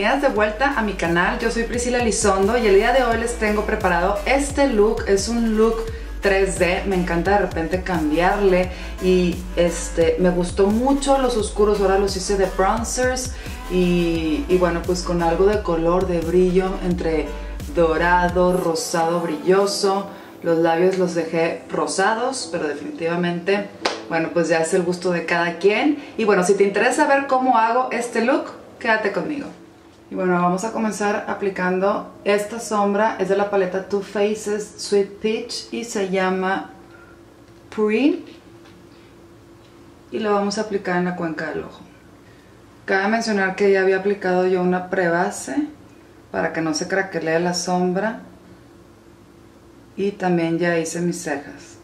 bienvenidas de vuelta a mi canal. Yo soy Priscila Lizondo y el día de hoy les tengo preparado este look. Es un look 3D, me encanta de repente cambiarle y este me gustó mucho los oscuros, ahora los hice de bronzers y, y bueno pues con algo de color, de brillo entre dorado, rosado brilloso. Los labios los dejé rosados, pero definitivamente, bueno, pues ya es el gusto de cada quien. Y bueno, si te interesa ver cómo hago este look, quédate conmigo. Y bueno, vamos a comenzar aplicando esta sombra, es de la paleta Too Faced Sweet Peach y se llama Pre. Y lo vamos a aplicar en la cuenca del ojo. Cabe mencionar que ya había aplicado yo una prebase para que no se craquelee la sombra y también ya hice mis cejas.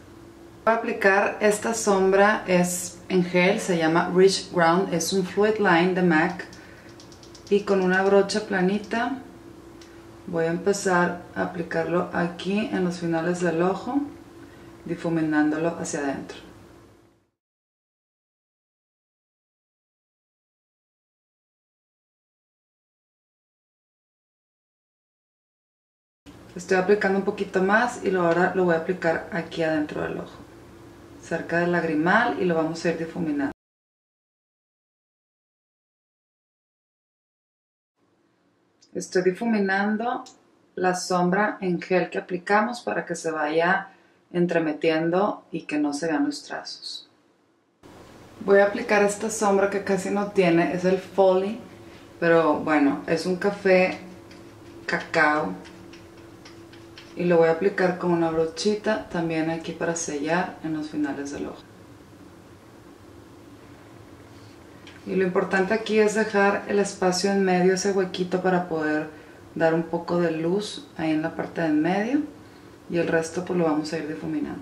Voy a aplicar esta sombra, es en gel, se llama Rich Ground, es un Fluid Line de MAC y con una brocha planita voy a empezar a aplicarlo aquí en los finales del ojo, difuminándolo hacia adentro. Estoy aplicando un poquito más y ahora lo voy a aplicar aquí adentro del ojo, cerca del lagrimal y lo vamos a ir difuminando. Estoy difuminando la sombra en gel que aplicamos para que se vaya entremetiendo y que no se vean los trazos. Voy a aplicar esta sombra que casi no tiene, es el Folly, pero bueno, es un café cacao y lo voy a aplicar con una brochita también aquí para sellar en los finales del ojo. Y lo importante aquí es dejar el espacio en medio, ese huequito para poder dar un poco de luz ahí en la parte de en medio y el resto pues lo vamos a ir difuminando.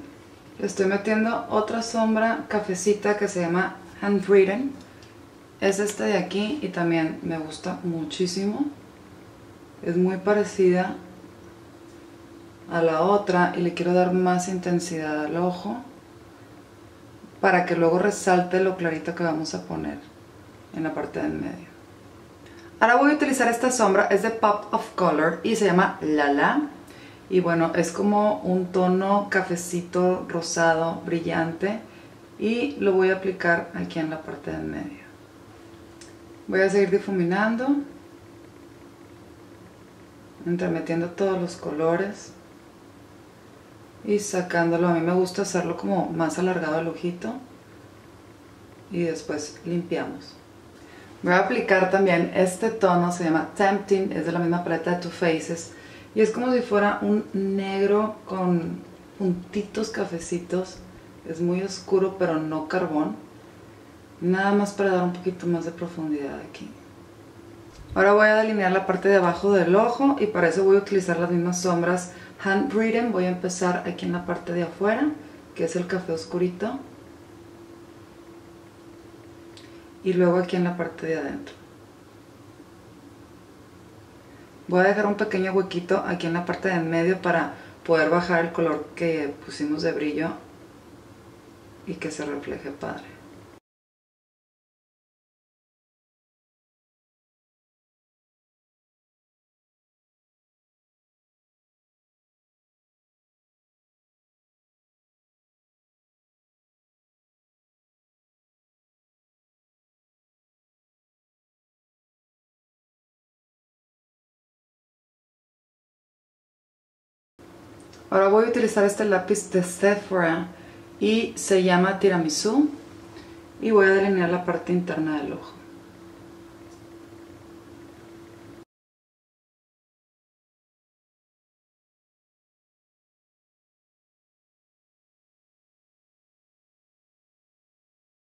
Le estoy metiendo otra sombra cafecita que se llama Handwritten. Es esta de aquí y también me gusta muchísimo. Es muy parecida a la otra y le quiero dar más intensidad al ojo para que luego resalte lo clarito que vamos a poner en la parte del medio. Ahora voy a utilizar esta sombra, es de Pop of Color y se llama Lala. Y bueno, es como un tono cafecito rosado brillante y lo voy a aplicar aquí en la parte del medio. Voy a seguir difuminando, entremetiendo todos los colores y sacándolo. A mí me gusta hacerlo como más alargado el ojito y después limpiamos. Voy a aplicar también este tono, se llama Tempting, es de la misma paleta de Too Faced y es como si fuera un negro con puntitos cafecitos. Es muy oscuro pero no carbón. Nada más para dar un poquito más de profundidad aquí. Ahora voy a delinear la parte de abajo del ojo y para eso voy a utilizar las mismas sombras Handwritten. Voy a empezar aquí en la parte de afuera, que es el café oscurito. Y luego aquí en la parte de adentro. Voy a dejar un pequeño huequito aquí en la parte de en medio para poder bajar el color que pusimos de brillo y que se refleje padre. Ahora voy a utilizar este lápiz de Sephora y se llama Tiramisu y voy a delinear la parte interna del ojo.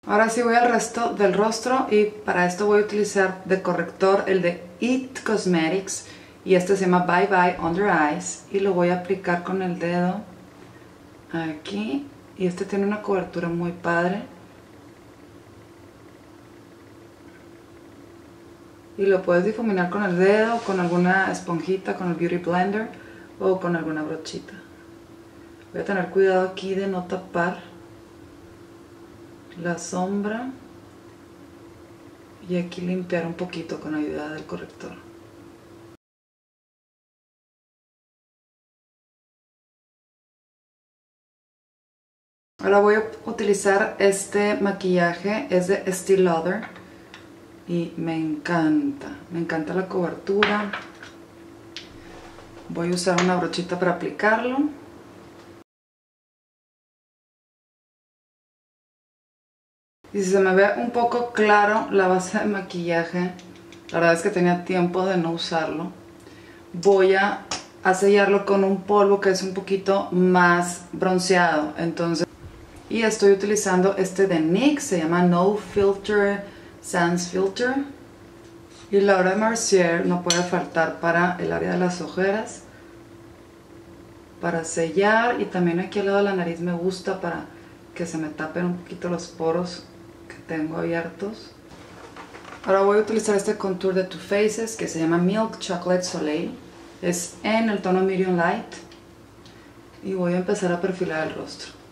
Ahora sí voy al resto del rostro y para esto voy a utilizar de corrector el de It Cosmetics y este se llama Bye Bye Under Eyes y lo voy a aplicar con el dedo aquí. Y este tiene una cobertura muy padre. Y lo puedes difuminar con el dedo, con alguna esponjita, con el Beauty Blender o con alguna brochita. Voy a tener cuidado aquí de no tapar la sombra y aquí limpiar un poquito con ayuda del corrector Ahora voy a utilizar este maquillaje, es de Estee Lauder y me encanta, me encanta la cobertura. Voy a usar una brochita para aplicarlo. Y si se me ve un poco claro la base de maquillaje, la verdad es que tenía tiempo de no usarlo, voy a, sellarlo con un polvo que es un poquito más bronceado. Entonces, y estoy utilizando este de NYX, se llama No Filter Sans Filter. Y Laura Mercier no puede faltar para el área de las ojeras. Para sellar y también aquí al lado de la nariz me gusta para que se me tapen un poquito los poros que tengo abiertos. Ahora voy a utilizar este contour de Too Faced que se llama Milk Chocolate Soleil. Es en el tono Medium Light. Y voy a empezar a perfilar el rostro.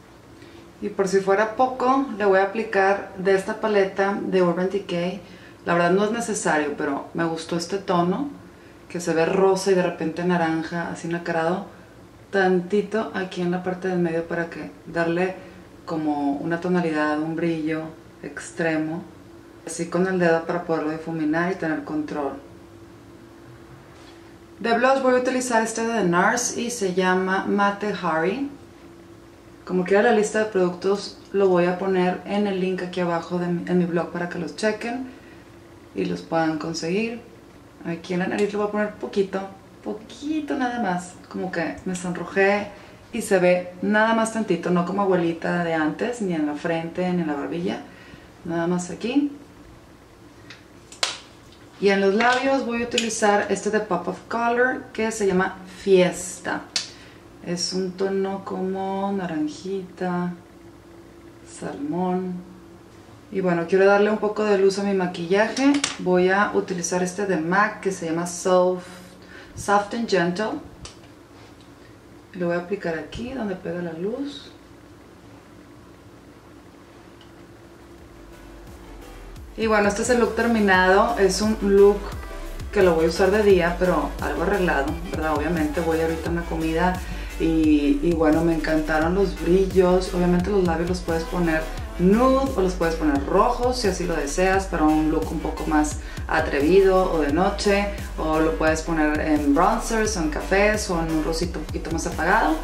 Y por si fuera poco, le voy a aplicar de esta paleta de Urban Decay. La verdad no es necesario, pero me gustó este tono, que se ve rosa y de repente naranja, así nacarado. Tantito aquí en la parte del medio para que darle como una tonalidad, un brillo extremo. Así con el dedo para poderlo difuminar y tener control. De blush voy a utilizar este de NARS y se llama Mate Harry. Como quiera la lista de productos lo voy a poner en el link aquí abajo en mi blog para que los chequen y los puedan conseguir. Aquí en la nariz lo voy a poner poquito, poquito nada más. Como que me sonrojé y se ve nada más tantito, no como abuelita de antes, ni en la frente, ni en la barbilla. Nada más aquí. Y en los labios voy a utilizar este de Pop of Color que se llama Fiesta. Es un tono como naranjita, salmón. Y bueno, quiero darle un poco de luz a mi maquillaje. Voy a utilizar este de MAC que se llama Soft, Soft and Gentle. Lo voy a aplicar aquí donde pega la luz. Y bueno, este es el look terminado. Es un look que lo voy a usar de día, pero algo arreglado, ¿verdad? Obviamente voy ahorita a una comida y, bueno, me encantaron los brillos. Obviamente los labios los puedes poner nude o los puedes poner rojos si así lo deseas para un look un poco más atrevido o de noche. O lo puedes poner en bronzers o en cafés o en un rosito un poquito más apagado.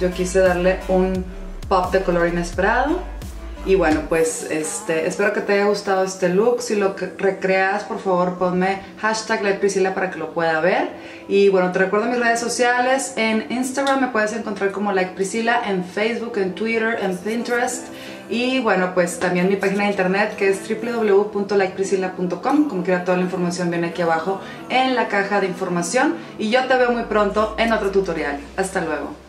Yo quise darle un pop de color inesperado y bueno, pues este, espero que te haya gustado este look. Si lo recreas, por favor ponme hashtag Priscila para que lo pueda ver. Y bueno, te recuerdo mis redes sociales. En Instagram me puedes encontrar como Like Priscila, en Facebook, en Twitter, en Pinterest. Y bueno, pues también mi página de internet que es www.likepriscila.com. Como quiera, toda la información viene aquí abajo en la caja de información. Y yo te veo muy pronto en otro tutorial. Hasta luego.